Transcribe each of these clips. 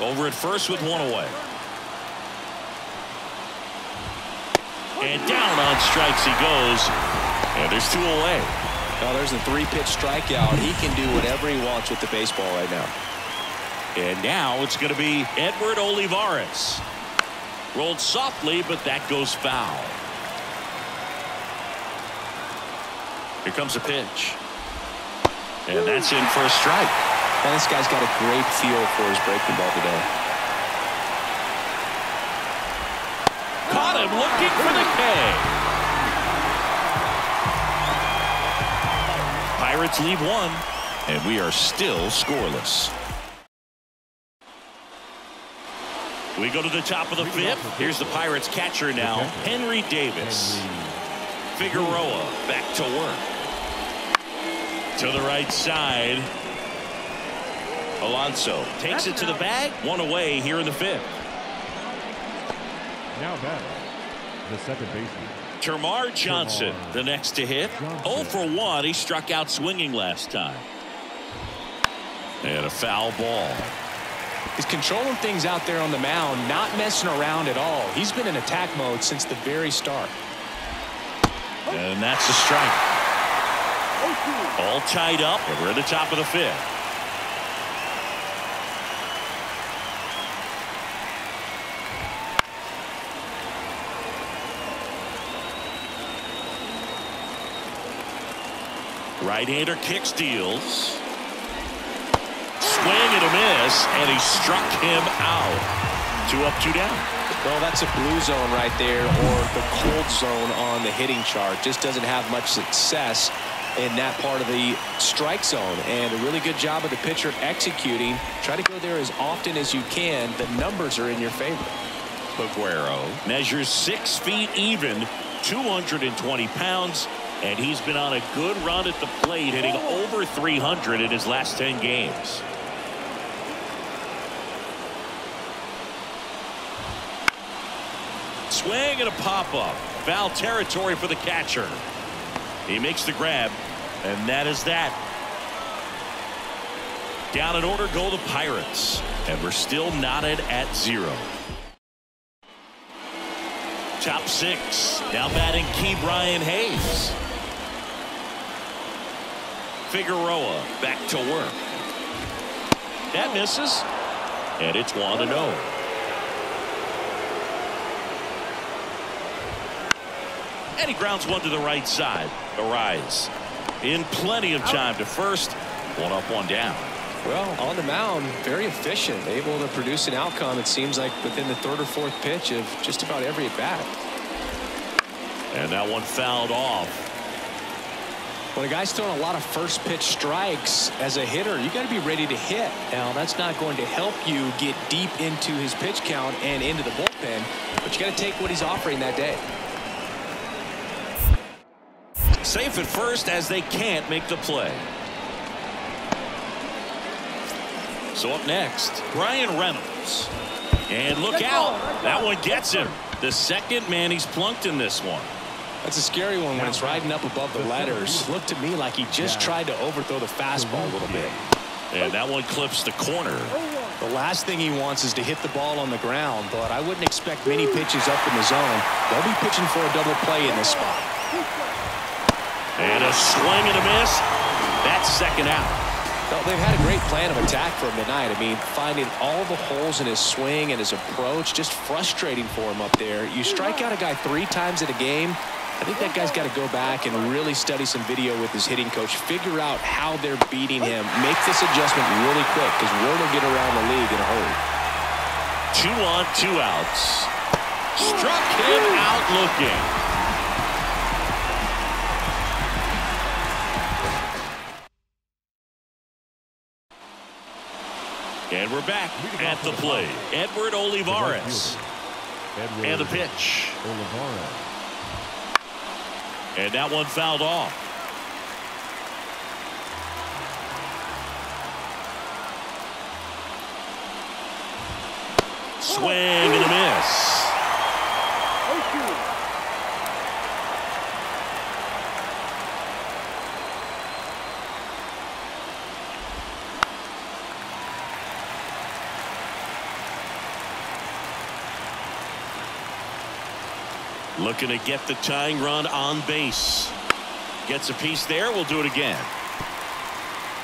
Over at first with one away. And down on strikes he goes. And there's two away. Now there's a three-pitch strikeout. He can do whatever he wants with the baseball right now. And now it's going to be Edward Olivares. Rolled softly, but that goes foul. Here comes a pitch. And that's in for a strike. And this guy's got a great feel for his breaking ball today. Caught him looking for the K. Pirates leave one, and we are still scoreless. We go to the top of the fifth. Here's the Pirates catcher now, Henry Davis. Figueroa back to work. To the right side. Alonso takes it to the bag. One away here in the fifth. Now back, the second baseman. Termarr Johnson, the next to hit. 0 for 1. He struck out swinging last time. And a foul ball. He's controlling things out there on the mound, not messing around at all. He's been in attack mode since the very start. And that's a strike. Oh, all tied up, and we're at the top of the fifth. Right-hander kick steals. Swing and a miss, and he struck him out. Two up, two down. Well, that's a blue zone right there, or the cold zone on the hitting chart. Just doesn't have much success in that part of the strike zone. And a really good job of the pitcher executing. Try to go there as often as you can. The numbers are in your favor. Aguero measures six feet even, 220 pounds, and he's been on a good run at the plate, hitting oh. over 300 in his last 10 games. Swing and a pop-up. Foul territory for the catcher. He makes the grab, and that is that. Down in order go the Pirates, and we're still knotted at zero. Top six. Now batting Ke'Bryan Hayes. Figueroa back to work. That misses. And it's 1 to 0. And oh. he grounds one to the right side. Arraez in plenty of time to first. One up, one down. Well, on the mound, very efficient, able to produce an outcome, it seems like, within the third or fourth pitch of just about every at bat. And that one fouled off. When a guy's throwing a lot of first pitch strikes as a hitter, you got to be ready to hit. Now, that's not going to help you get deep into his pitch count and into the bullpen, but you got to take what he's offering that day. Safe at first as they can't make the play. So up next, Bryan Reynolds. And look out. That one gets him. The second man he's plunked in this one. That's a scary one when it's riding up above the letters. Looked to me like he just tried to overthrow the fastball a little bit. And that one clips the corner. The last thing he wants is to hit the ball on the ground, but I wouldn't expect many pitches up in the zone. They'll be pitching for a double play in this spot. And a swing and a miss. That's second out. Well, they've had a great plan of attack for him tonight. I mean, finding all the holes in his swing and his approach, just frustrating for him up there. You strike out a guy three times in a game, I think that guy's got to go back and really study some video with his hitting coach, figure out how they're beating him, make this adjustment really quick because word will get around the league in a hurry. Two on, two outs. Struck him out looking. And we're back at the play. Edward Olivares. And the pitch. Olivares. And that one fouled off. Swing and a miss. Looking to get the tying run on base. Gets a piece there. We'll do it again.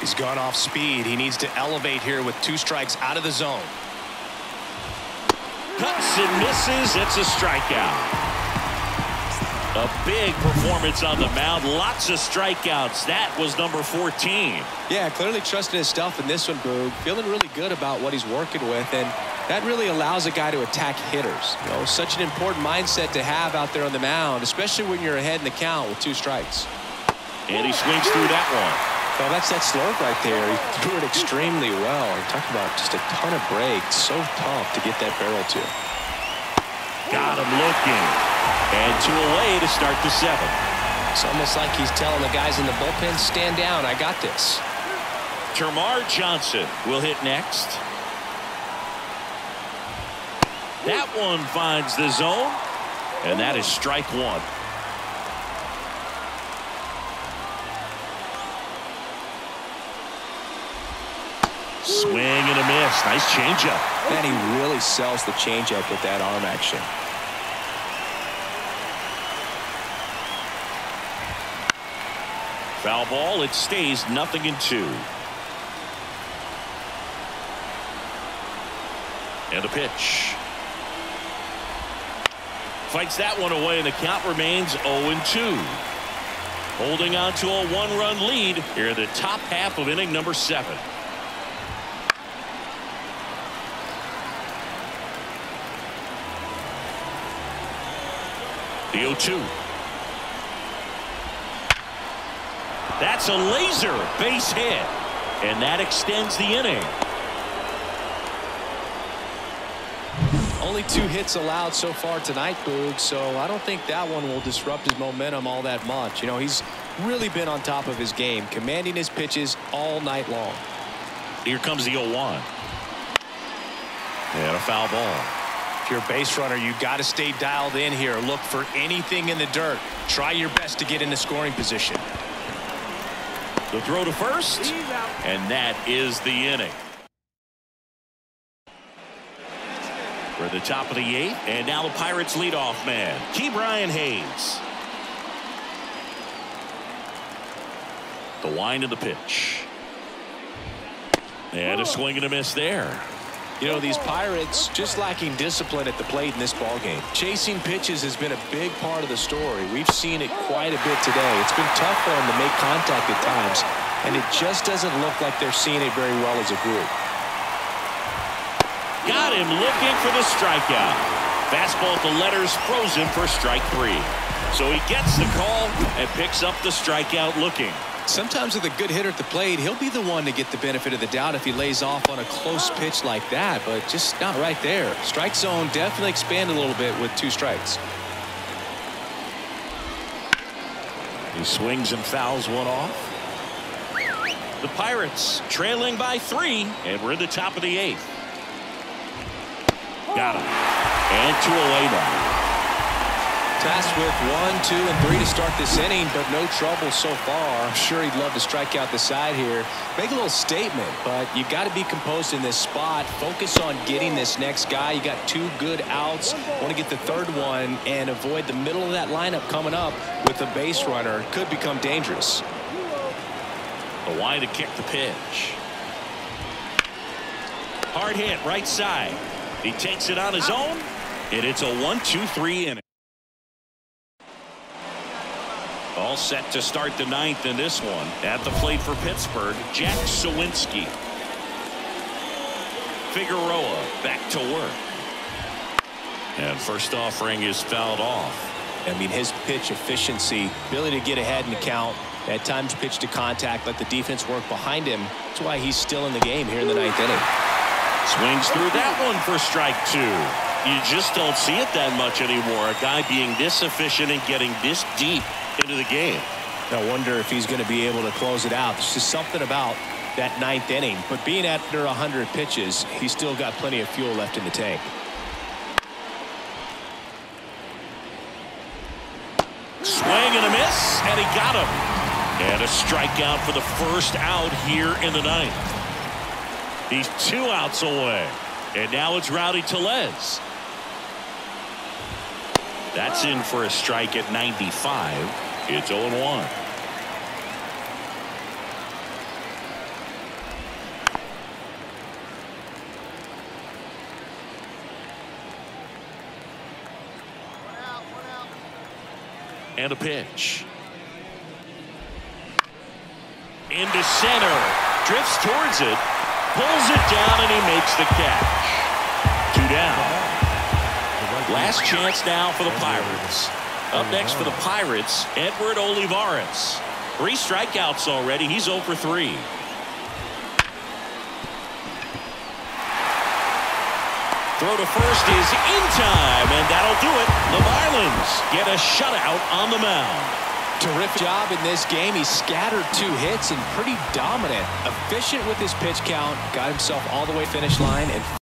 He's gone off speed. He needs to elevate here with two strikes out of the zone. Cuts and misses. It's a strikeout. A big performance on the mound. Lots of strikeouts. That was number 14. Yeah, clearly trusting his stuff in this one, Boog. Feeling really good about what he's working with, and that really allows a guy to attack hitters. You know, such an important mindset to have out there on the mound, especially when you're ahead in the count with two strikes. And he swings through that one. Well, that's that slope right there. He threw it extremely well. You're about just a ton of breaks. So tough to get that barrel to. Got him looking. And two away to start the seventh. It's almost like he's telling the guys in the bullpen, stand down, I got this. Termarr Johnson will hit next. That one finds the zone. And that is strike one. Swing and a miss. Nice changeup. And he really sells the changeup with that arm action. Foul ball. It stays nothing in two. And a pitch. Fights that one away, and the count remains 0-2. Holding on to a one-run lead here in the top half of inning number seven. The 0-2. That's a laser base hit. And that extends the inning. Only two hits allowed so far tonight, Boog, so I don't think that one will disrupt his momentum all that much. You know, he's really been on top of his game, commanding his pitches all night long. Here comes the 0-1. And a foul ball. If you're a base runner, you got to stay dialed in here. Look for anything in the dirt. Try your best to get into scoring position. The throw to first. And that is the inning. We're the top of the eighth. And now the Pirates leadoff man, Ke'Bryan Hayes. The wind of the pitch. And a swing and a miss there. You know, these Pirates just lacking discipline at the plate in this ball game. Chasing pitches has been a big part of the story. We've seen it quite a bit today. It's been tough for them to make contact at times, and it just doesn't look like they're seeing it very well as a group. Got him looking for the strikeout. Fastball at the letters frozen for strike three. So he gets the call and picks up the strikeout looking. Sometimes with a good hitter at the plate, he'll be the one to get the benefit of the doubt if he lays off on a close pitch like that, but just not right there. Strike zone definitely expanded a little bit with two strikes. He swings and fouls one off. The Pirates trailing by three, and we're in the top of the eighth. Got him. And away now. Tasked with one, two, and three to start this inning, but no trouble so far. I'm sure he'd love to strike out the side here. Make a little statement, but you got to be composed in this spot. Focus on getting this next guy. You got two good outs. Want to get the third one and avoid the middle of that lineup coming up with a base runner. Could become dangerous. A wide to kick the pitch. Hard hit right side. He takes it on his own, and it's a one-two-three inning. All set to start the ninth in this one. At the plate for Pittsburgh, Jack Suwinski. Figueroa back to work. And first offering is fouled off. I mean, his pitch efficiency, ability to get ahead in the count, at times pitch to contact, let the defense work behind him. That's why he's still in the game here in the ninth inning. Swings through that one for strike two. You just don't see it that much anymore. A guy being this efficient and getting this deep into the game. I wonder if he's going to be able to close it out. There's just something about that ninth inning. But being after 100 pitches, he's still got plenty of fuel left in the tank. Swing and a miss, and he got him. And a strikeout for the first out here in the ninth. He's two outs away. And now it's Rowdy Tellez. That's in for a strike at 95. It's 0 1. And a pitch. Into center. Drifts towards it. Pulls it down and he makes the catch. Two down. Last chance now for the Pirates. Up next for the Pirates, Edward Olivares. Three strikeouts already. He's 0 for 3. Throw to first is in time, and that'll do it. The Marlins get a shutout on the mound. Terrific job in this game. He scattered two hits and pretty dominant. Efficient with his pitch count. Got himself all the way finish line and